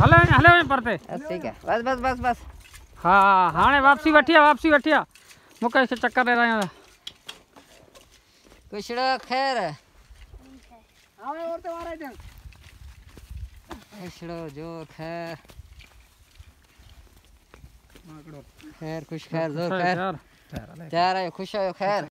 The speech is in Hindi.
हले में परते ठीक है बस बस बस बस। हाँ हाणे वापसी वठी वापसी वठी तो आ मूंखे हिते चक्कर ॾे रहिया कुछड़ो खैर। हाणे और ते वारा जन कुछड़ो जो खैर। खैर खुश खैर ज़ोर खैर यार चार आयो खुश आयो खैर।